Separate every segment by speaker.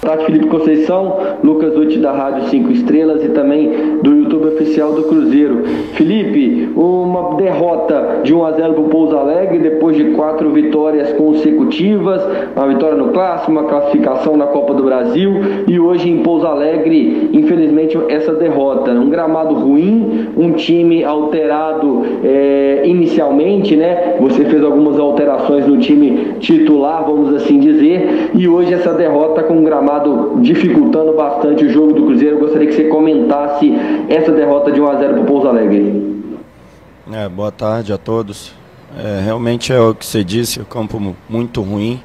Speaker 1: Tarde, Felipe Conceição, Lucas Uti da Rádio 5 Estrelas e também do YouTube oficial do Cruzeiro. Felipe, uma derrota de 1 a 0 para o Pouso Alegre depois de quatro vitórias consecutivas, uma vitória no Clássico, uma classificação na Copa do Brasil e hoje em Pouso Alegre, infelizmente, essa derrota. Um gramado ruim, um time alterado é, inicialmente, né? Você fez algumas alterações no time titular, vamos assim dizer, e hoje essa derrota com um gramado dificultando bastante o jogo do Cruzeiro. Eu gostaria que você comentasse essa derrota de 1 a 0 para o Pouso Alegre.
Speaker 2: É, boa tarde a todos. É, realmente é o que você disse, o campo muito ruim.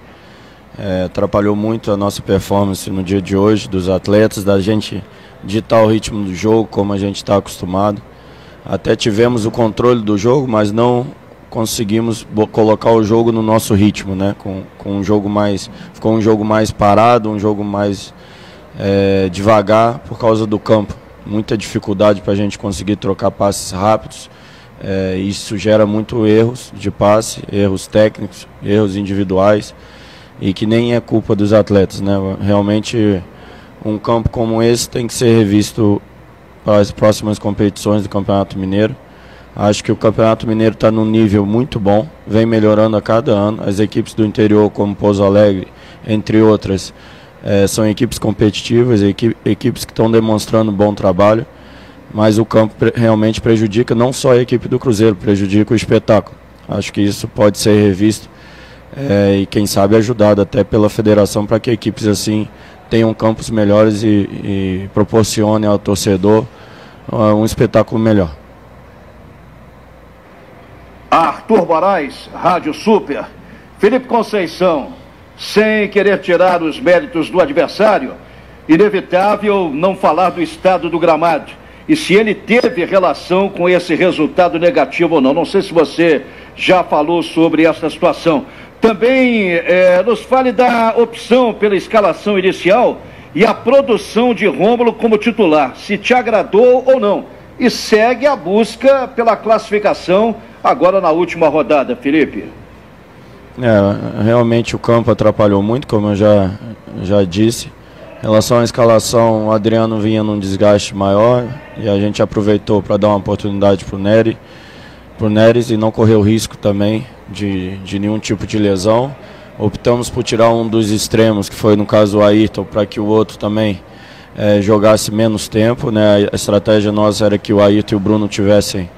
Speaker 2: É, atrapalhou muito a nossa performance no dia de hoje, dos atletas, da gente ditar o ritmo do jogo como a gente está acostumado. Até tivemos o controle do jogo, mas não conseguimos colocar o jogo no nosso ritmo, né? Com, com um jogo mais, ficou um jogo mais parado, um jogo mais é, devagar por causa do campo. Muita dificuldade para a gente conseguir trocar passes rápidos. É, isso gera muito erros de passe, erros técnicos, erros individuais e que nem é culpa dos atletas, né? Realmente um campo como esse tem que ser revisto para as próximas competições do Campeonato Mineiro. Acho que o Campeonato Mineiro está num nível muito bom, vem melhorando a cada ano. As equipes do interior, como Pouso Alegre, entre outras, é, são equipes competitivas, equipes que estão demonstrando bom trabalho, mas o campo realmente prejudica não só a equipe do Cruzeiro, prejudica o espetáculo. Acho que isso pode ser revisto é, e, quem sabe, ajudado até pela federação para que equipes assim tenham campos melhores e, e proporcionem ao torcedor uh, um espetáculo melhor.
Speaker 3: Arthur Moraes, Rádio Super. Felipe Conceição, sem querer tirar os méritos do adversário, inevitável não falar do estado do gramado. E se ele teve relação com esse resultado negativo ou não. Não sei se você já falou sobre essa situação. Também é, nos fale da opção pela escalação inicial e a produção de Rômulo como titular, se te agradou ou não. E segue a busca pela classificação agora na última rodada, Felipe.
Speaker 2: É, realmente o campo atrapalhou muito, como eu já, já disse. Em relação à escalação, o Adriano vinha num desgaste maior e a gente aproveitou para dar uma oportunidade para o Nery, pro Neres e não correu risco também de, de nenhum tipo de lesão. Optamos por tirar um dos extremos, que foi no caso o Ayrton, para que o outro também é, jogasse menos tempo. Né? A estratégia nossa era que o Ayrton e o Bruno tivessem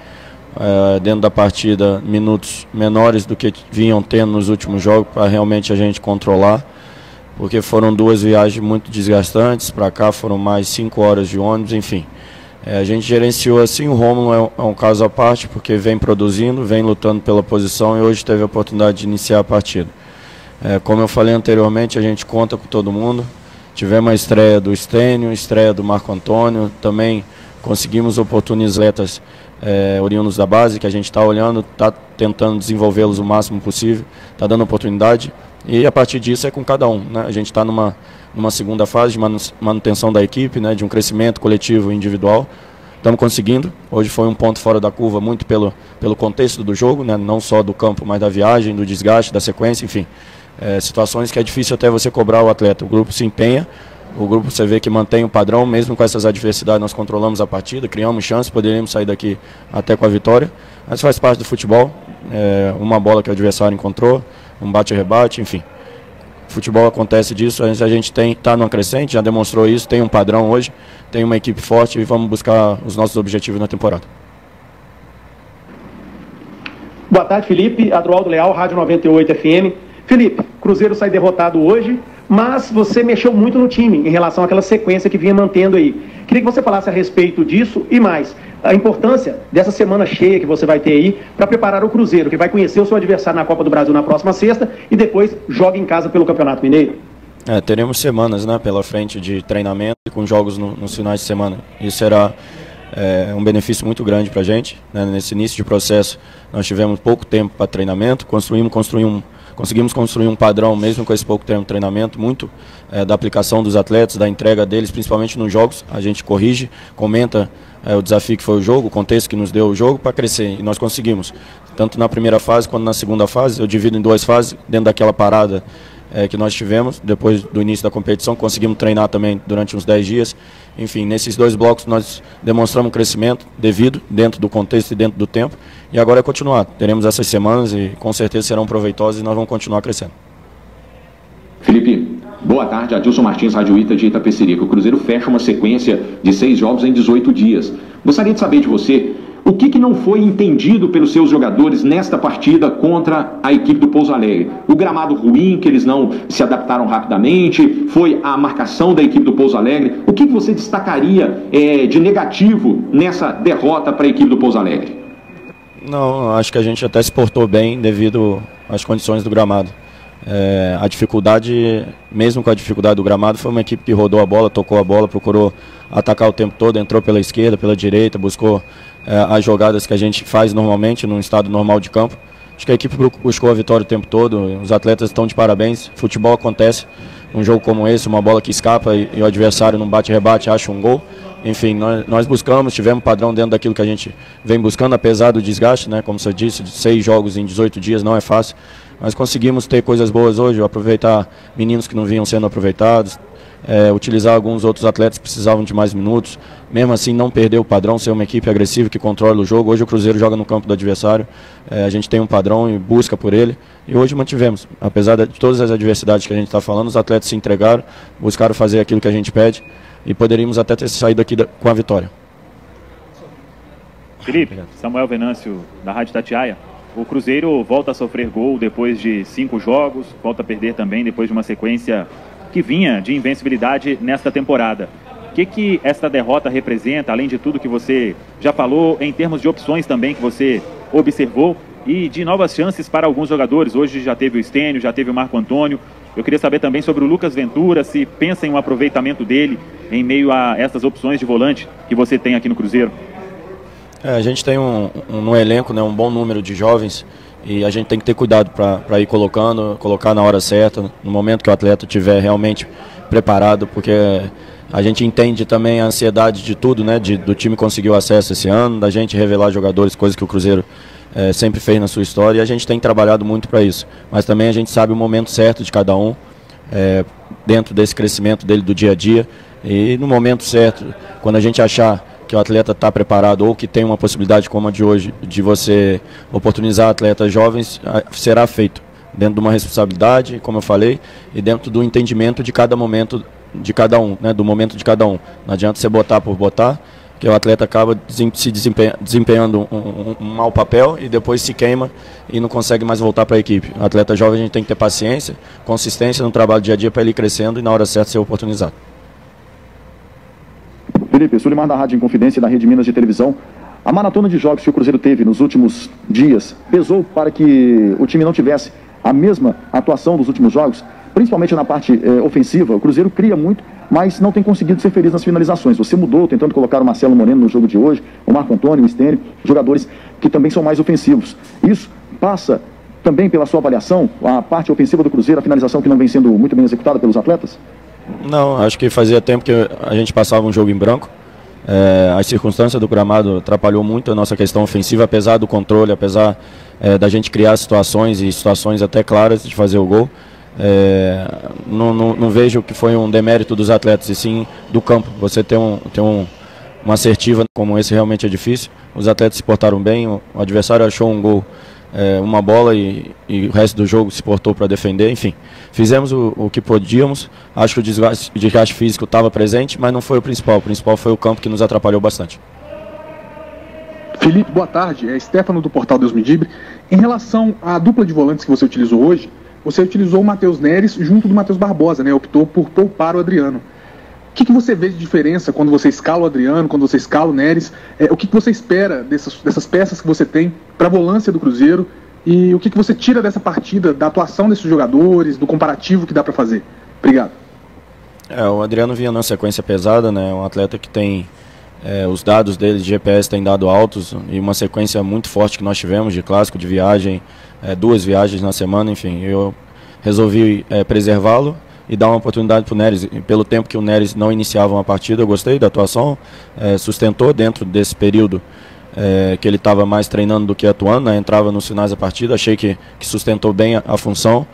Speaker 2: é, dentro da partida minutos menores do que vinham tendo nos últimos jogos para realmente a gente controlar, porque foram duas viagens muito desgastantes, para cá foram mais cinco horas de ônibus, enfim. É, a gente gerenciou assim, o Romulo é um, é um, caso à parte, porque vem produzindo, vem lutando pela posição e hoje teve a oportunidade de iniciar a partida. É, como eu falei anteriormente, a gente conta com todo mundo. Tivemos a estreia do Estênio, estreia do Marco Antônio, também conseguimos oportunizar atletas é, oriundos da base, que a gente está olhando, está tentando desenvolvê-los o máximo possível, está dando oportunidade. E a partir disso é com cada um. Né? A gente está numa, numa segunda fase de manutenção da equipe, né? de um crescimento coletivo e individual. Estamos conseguindo. Hoje foi um ponto fora da curva, muito pelo, pelo contexto do jogo, né? não só do campo, mas da viagem, do desgaste, da sequência, enfim. É, situações que é difícil até você cobrar o atleta. O grupo se empenha, o grupo você vê que mantém o padrão, mesmo com essas adversidades, nós controlamos a partida, criamos chances, poderíamos sair daqui até com a vitória. Mas faz parte do futebol. É uma bola que o adversário encontrou, um bate-rebate, enfim. Futebol acontece disso, a gente tem está numa crescente, já demonstrou isso, tem um padrão hoje, tem uma equipe forte e vamos buscar os nossos objetivos na temporada.
Speaker 4: Boa tarde, Felipe. Adroaldo Leal, Rádio 98 FM. Felipe, Cruzeiro sai derrotado hoje, mas você mexeu muito no time em relação àquela sequência que vinha mantendo aí. Queria que você falasse a respeito disso e mais, a importância dessa semana cheia que você vai ter aí para preparar o Cruzeiro, que vai conhecer o seu adversário na Copa do Brasil na próxima sexta e depois joga em casa pelo Campeonato Mineiro.
Speaker 2: É, teremos semanas né, pela frente de treinamento com jogos no, nos finais de semana. Isso será é, um benefício muito grande para a gente. Né? Nesse início de processo, nós tivemos pouco tempo para treinamento, construímos, construímos conseguimos construir um padrão, mesmo com esse pouco tempo de treinamento, muito é, da aplicação dos atletas, da entrega deles, principalmente nos jogos. A gente corrige, comenta é, o desafio que foi o jogo, o contexto que nos deu o jogo para crescer. E nós conseguimos. Tanto na primeira fase quanto na segunda fase, eu divido em duas fases, dentro daquela parada é, que nós tivemos depois do início da competição. Conseguimos treinar também durante uns 10 dias. Enfim, nesses dois blocos nós demonstramos crescimento devido dentro do contexto e dentro do tempo. E agora é continuar. Teremos essas semanas e com certeza serão proveitosas e nós vamos continuar crescendo.
Speaker 5: Felipe, boa tarde. Adilson Martins, Rádio Ita de Itapecerica. O Cruzeiro fecha uma sequência de seis jogos em 18 dias. Gostaria de saber de você o que, que, não foi entendido pelos seus jogadores nesta partida contra a equipe do Pouso Alegre? O gramado ruim, que eles não se adaptaram rapidamente? Foi a marcação da equipe do Pouso Alegre? O que, que você destacaria é, de negativo nessa derrota para a equipe do Pouso Alegre?
Speaker 2: Não, acho que a gente até se portou bem devido às condições do gramado. É, a dificuldade, mesmo com a dificuldade do gramado, foi uma equipe que rodou a bola, tocou a bola, procurou atacar o tempo todo, entrou pela esquerda, pela direita, buscou é, as jogadas que a gente faz normalmente num estado normal de campo. Acho que a equipe buscou a vitória o tempo todo, os atletas estão de parabéns. Futebol acontece, um jogo como esse, uma bola que escapa e, e o adversário não bate-rebate, acha um gol. Enfim, nós, nós, buscamos, tivemos padrão dentro daquilo que a gente vem buscando, apesar do desgaste, né? Como você disse, seis jogos em 18 dias não é fácil. Mas conseguimos ter coisas boas hoje, aproveitar meninos que não vinham sendo aproveitados, é, utilizar alguns outros atletas que precisavam de mais minutos, mesmo assim não perder o padrão, ser uma equipe agressiva que controla o jogo. Hoje o Cruzeiro joga no campo do adversário, é, a gente tem um padrão e busca por ele, e hoje mantivemos. Apesar de todas as adversidades que a gente está falando, os atletas se entregaram, buscaram fazer aquilo que a gente pede e poderíamos até ter saído aqui com a vitória.
Speaker 6: Felipe, Samuel Venâncio, da Rádio Tatiaia. O Cruzeiro volta a sofrer gol depois de cinco jogos, volta a perder também depois de uma sequência que vinha de invencibilidade nesta temporada. O que, que esta derrota representa, além de tudo que você já falou, em termos de opções também que você observou e de novas chances para alguns jogadores? Hoje já teve o Estênio, já teve o Marco Antônio. Eu queria saber também sobre o Lucas Ventura, se pensa em um aproveitamento dele em meio a essas opções de volante que você tem aqui no Cruzeiro.
Speaker 2: É, a gente tem um, um, no elenco né, um bom número de jovens e a gente tem que ter cuidado para ir colocando, colocar na hora certa, no momento que o atleta estiver realmente preparado, porque a gente entende também a ansiedade de tudo, né? De, do time conseguir o acesso esse ano, da gente revelar jogadores, coisas que o Cruzeiro é, sempre fez na sua história, e a gente tem trabalhado muito para isso. Mas também a gente sabe o momento certo de cada um, é, dentro desse crescimento dele do dia a dia, e no momento certo, quando a gente achar que o atleta está preparado ou que tem uma possibilidade como a de hoje de você oportunizar atletas jovens, será feito dentro de uma responsabilidade, como eu falei, e dentro do entendimento de cada momento de cada um, né, do momento de cada um. Não adianta você botar por botar, que o atleta acaba se desempenhando um, um, um mau papel e depois se queima e não consegue mais voltar para a equipe. O atleta jovem a gente tem que ter paciência, consistência no trabalho dia a dia para ele ir crescendo e na hora certa ser oportunizado.
Speaker 7: Felipe, Sulimar da Rádio Inconfidência da Rede Minas de Televisão. A maratona de jogos que o Cruzeiro teve nos últimos dias pesou para que o time não tivesse a mesma atuação dos últimos jogos, principalmente na parte eh, ofensiva. O Cruzeiro cria muito, mas não tem conseguido ser feliz nas finalizações. Você mudou, tentando colocar o Marcelo Moreno no jogo de hoje, o Marco Antônio, o Stênio, jogadores que também são mais ofensivos. Isso passa também pela sua avaliação, a parte ofensiva do Cruzeiro, a finalização que não vem sendo muito bem executada pelos atletas?
Speaker 2: Não, acho que fazia tempo que a gente passava um jogo em branco. É, as circunstâncias do gramado atrapalhou muito a nossa questão ofensiva, apesar do controle, apesar é, da gente criar situações e situações até claras de fazer o gol. É, não, não, não, vejo que foi um demérito dos atletas, e sim do campo. Você ter, um, ter um, uma assertiva como esse realmente é difícil. Os atletas se portaram bem, o adversário achou um gol é, uma bola e, e, o resto do jogo se portou para defender. Enfim, fizemos o, o, que podíamos. Acho que o desgaste, desgaste físico estava presente, mas não foi o principal. O principal foi o campo que nos atrapalhou bastante.
Speaker 8: Felipe, boa tarde. É Stefano do Portal Deus Medibre. Em relação à dupla de volantes que você utilizou hoje, você utilizou o Matheus Neres junto do Matheus Barbosa, né? Optou por poupar o Adriano que, que você vê de diferença quando você escala o Adriano, quando você escala o Neres? É, o que, que você espera dessas, dessas peças que você tem para a volância do Cruzeiro? E o que, que você tira dessa partida, da atuação desses jogadores, do comparativo que dá para fazer? Obrigado.
Speaker 2: É, o Adriano vinha numa sequência pesada, né? Um atleta que tem é, os dados dele de GPS têm dado altos e uma sequência muito forte que nós tivemos de clássico, de viagem, é, duas viagens na semana, enfim. Eu resolvi é, preservá-lo e dar uma oportunidade para o Neres. Pelo tempo que o Neres não iniciava uma partida, eu gostei da atuação, é, sustentou dentro desse período é, que ele estava mais treinando do que atuando, né? entrava nos finais da partida, achei que, que sustentou bem a, a função.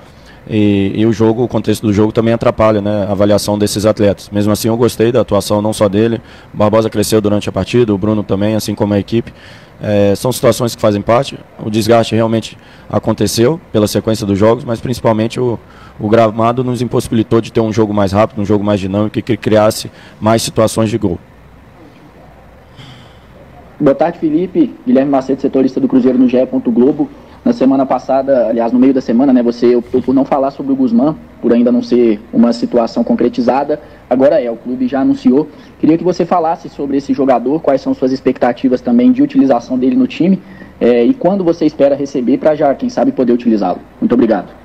Speaker 2: E, e, o jogo, o contexto do jogo também atrapalha né, a avaliação desses atletas. Mesmo assim, eu gostei da atuação não só dele, o Barbosa cresceu durante a partida, o Bruno também, assim como a equipe. É, são situações que fazem parte. O desgaste realmente aconteceu pela sequência dos jogos, mas principalmente o, o gramado nos impossibilitou de ter um jogo mais rápido, um jogo mais dinâmico e que criasse mais situações de gol.
Speaker 9: Boa tarde, Felipe. Guilherme Macedo, setorista do Cruzeiro no GE. Globo. Na semana passada, aliás, no meio da semana, né, você optou por não falar sobre o Guzmán, por ainda não ser uma situação concretizada. Agora é, o clube já anunciou. Queria que você falasse sobre esse jogador, quais são suas expectativas também de utilização dele no time é, e quando você espera receber para já, quem sabe, poder utilizá-lo. Muito obrigado.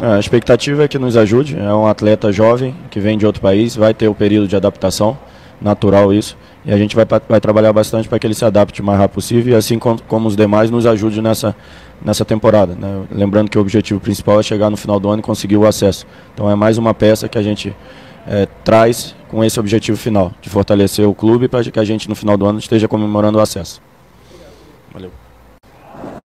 Speaker 2: A expectativa é que nos ajude. É um atleta jovem que vem de outro país, vai ter o período de adaptação, natural isso. E a gente vai, vai trabalhar bastante para que ele se adapte o mais rápido possível e assim como, como os demais nos ajude nessa, nessa temporada. Né? Lembrando que o objetivo principal é chegar no final do ano e conseguir o acesso. Então é mais uma peça que a gente é, traz com esse objetivo final, de fortalecer o clube para que a gente no final do ano esteja comemorando o acesso. Valeu.